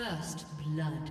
First blood.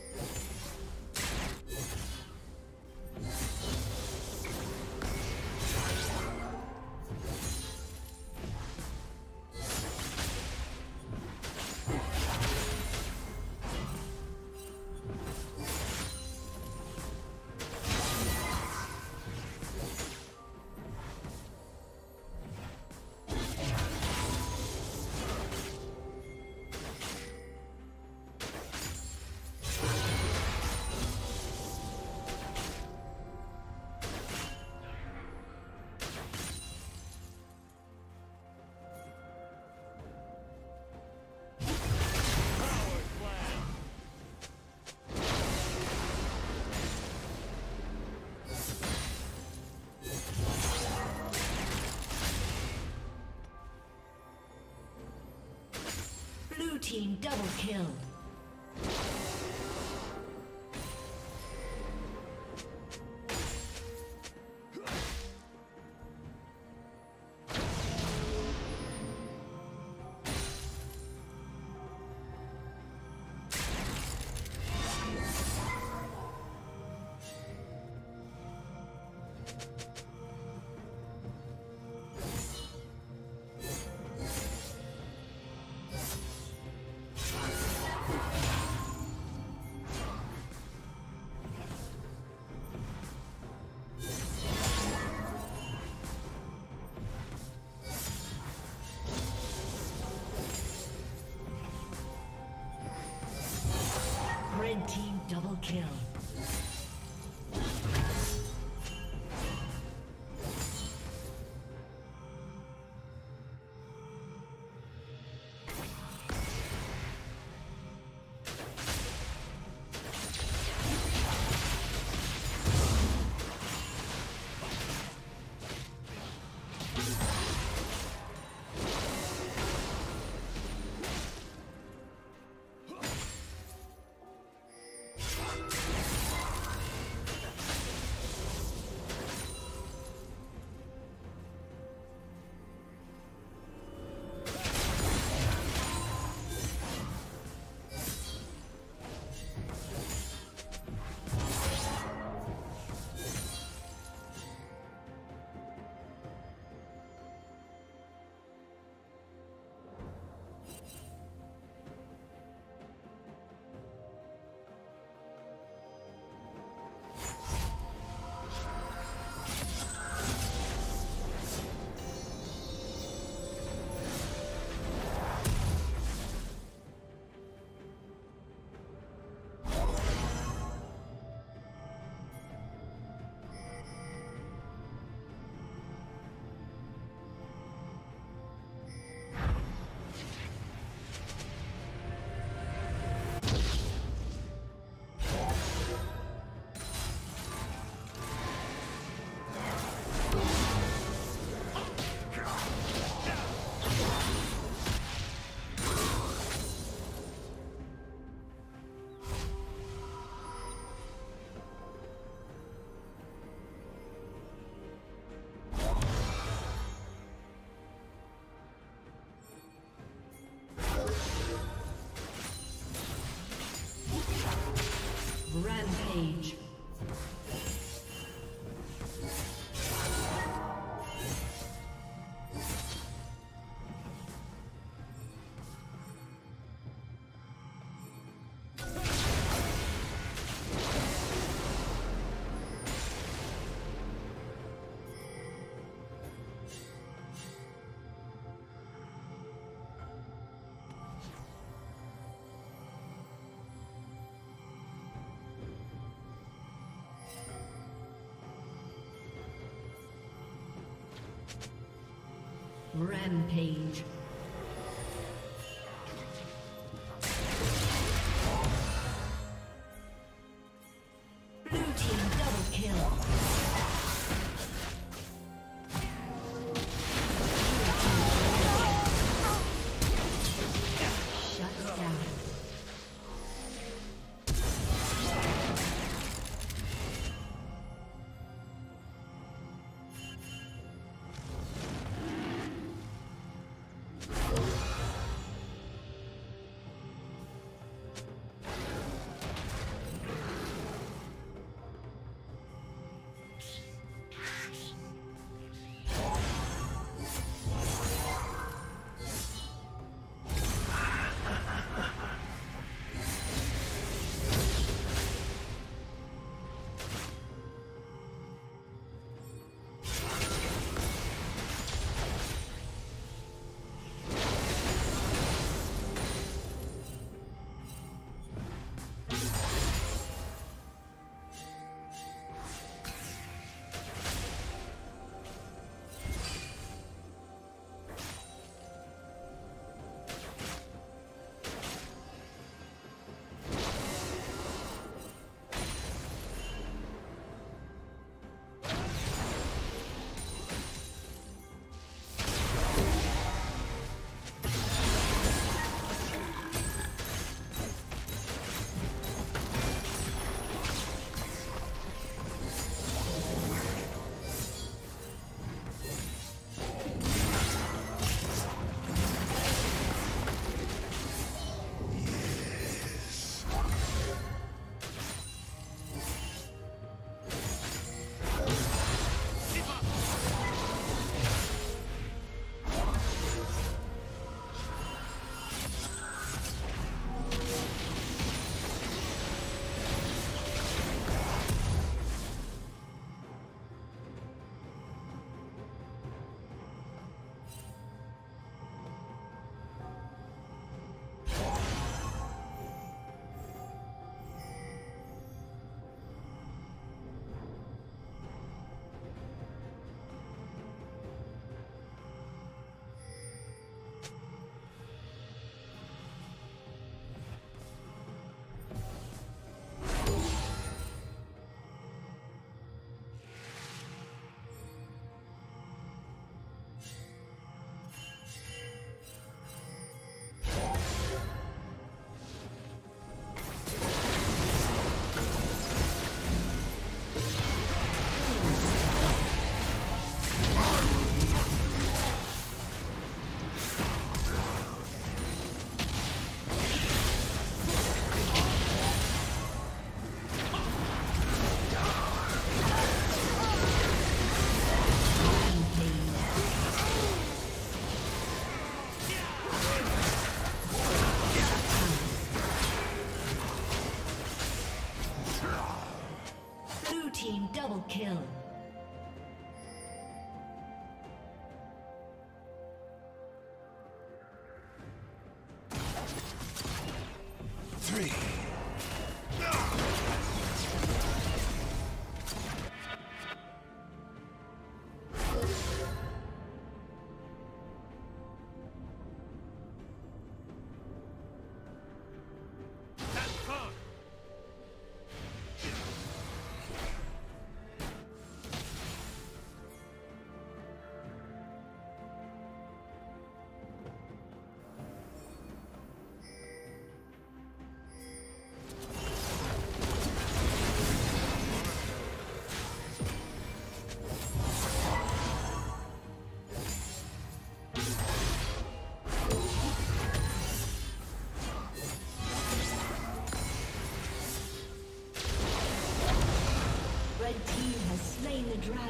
Team double kill. Kill. Change. Rampage.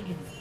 Dragon.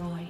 Destroyed.